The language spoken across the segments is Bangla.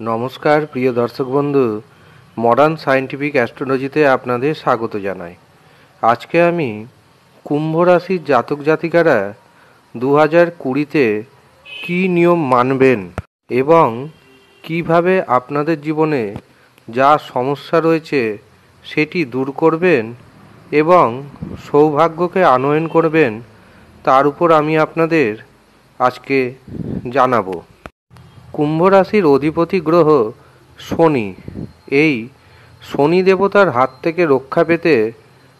নমস্কার, প্রিয় দর্শক বন্ধু। মডার্ন সায়েন্টিফিক অ্যাস্ট্রোলজিতে আপনাদের স্বাগত জানাই। আজকে আমি কুম্ভ রাশির জাতক জাতিকারা দু হাজার কুড়িতে কী নিয়ম মানবেন এবং কীভাবে আপনাদের জীবনে যা সমস্যা রয়েছে সেটি দূর করবেন এবং সৌভাগ্যকে আনয়ন করবেন, তার উপর আমি আপনাদের আজকে জানাব। কুম্ভ রাশির অধিপতি গ্রহ শনি। এই শনি দেবতার হাত থেকে রক্ষা পেতে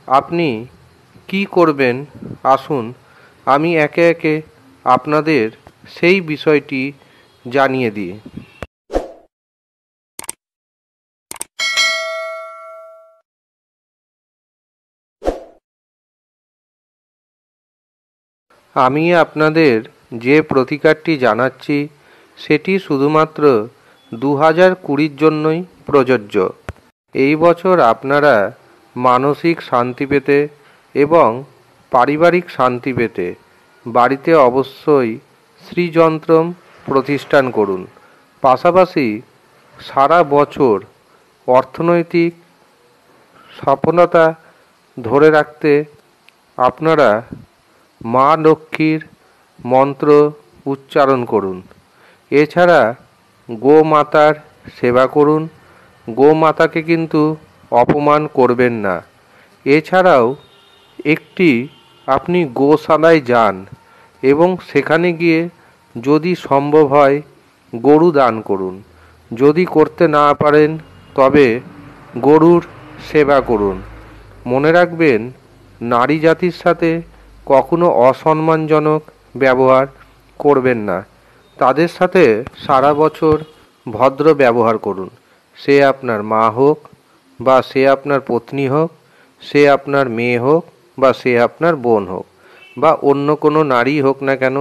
আপনি কি করবেন? আসুন, আমি একে একে আপনাদের সেই বিষয়টি জানিয়ে দিই। আমি আপনাদের যে প্রতিকারটি জানাচ্ছি সেটি শুধুমাত্র দু হাজার কুড়ির জন্যই প্রযোজ্য। এই বছর আপনারা মানসিক শান্তি পেতে এবং পারিবারিক শান্তি পেতে বাড়িতে অবশ্যই শ্রীযন্ত্রম প্রতিষ্ঠান করুন। পাশাপাশি সারা বছর অর্থনৈতিক সফলতা ধরে রাখতে আপনারা মা লক্ষ্মীর মন্ত্র উচ্চারণ করুন। এছাড়া গোমাতার সেবা করুন। গোমাতাকে কিন্তু অপমান করবেন না। এছাড়াও একটি আপনি গোশালায় যান এবং সেখানে গিয়ে যদি সম্ভব হয় গরু দান করুন। যদি করতে না পারেন তবে গরুর সেবা করুন। মনে রাখবেন, নারী জাতির সাথে কখনো অসম্মানজনক ব্যবহার করবেন না। তাদের সাথে সারা বছর ভদ্র ব্যবহার করুন। সে আপনার মা হোক বা সে আপনার পত্নী হোক, সে আপনার মেয়ে হোক বা সে আপনার বোন হোক বা অন্য কোনো নারী হোক না কেন,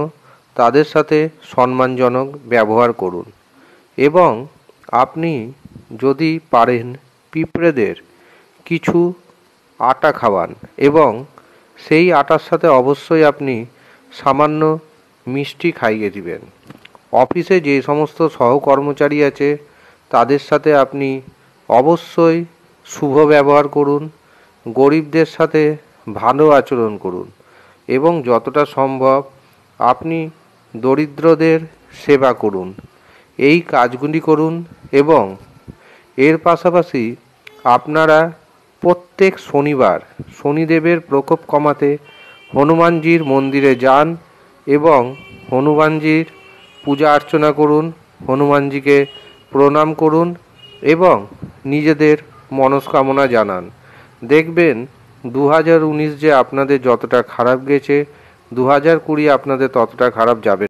তাদের সাথে সম্মানজনক ব্যবহার করুন। এবং আপনি যদি পারেন পিঁপড়েদের কিছু আটা খাওয়ান এবং সেই আটার সাথে অবশ্যই আপনি সামান্য মিষ্টি খাইয়ে দিবেন। অফিসে যে সমস্ত সহকর্মচারী আছে, তাদের সাথে আপনি অবশ্যই শুভ ব্যবহার করুন, গরিবদের সাথে ভালো আচরণ করুন এবং যতটা সম্ভব আপনি দরিদ্রদের সেবা করুন। এই কাজগুলি করুন এবং এর পাশাপাশি আপনারা প্রত্যেক শনিবার শনিদেবের প্রকোপ কমাতে হনুমানজির মন্দিরে যান এবং হনুমানজির পূজা অর্চনা করুন, হনুমানজিকে প্রণাম করুন এবং নিজেদের মনস্কামনা জানান। দেখবেন দু হাজার উনিশ যে আপনাদের যতটা খারাপ গেছে দু হাজার কুড়ি আপনাদের ততটা খারাপ যাবে